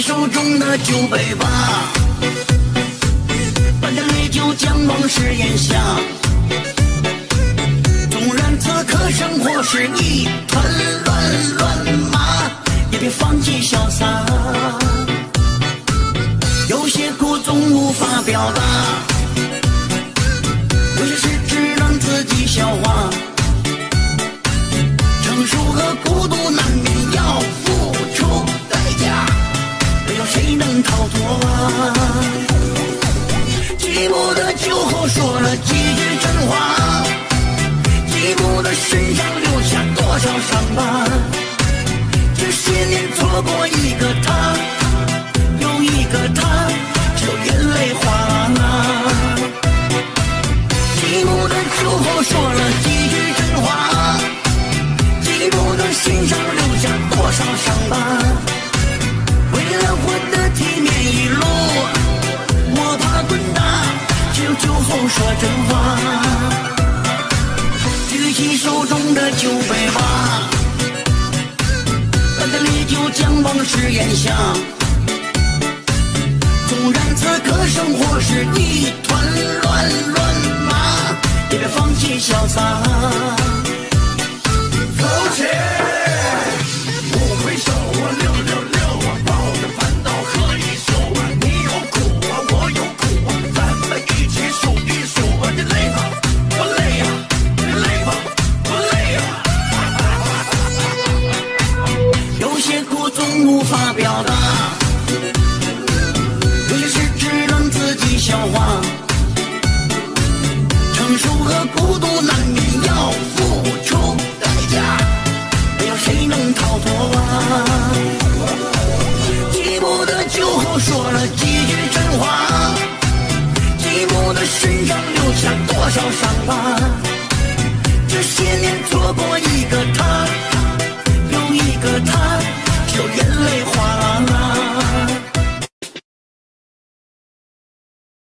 手中的酒杯吧，半点烈酒将往事咽下。纵然此刻生活是一团乱乱麻，也别放弃潇洒。有些苦总无法表达，寂寞的酒后说了几句真话，寂寞的身上留下多少伤疤？这些年错过一个他，又一个他，就眼泪哗啦。寂寞的酒后说了将往事咽下。纵然此刻生活是一团乱乱麻，也别放弃潇洒。无法表达，有些事只能自己消化。成熟和孤独难免要付出代价，没有谁能逃脱啊。寂寞的酒后说了几句真话，寂寞的身上留下多少伤疤？这些年错过一个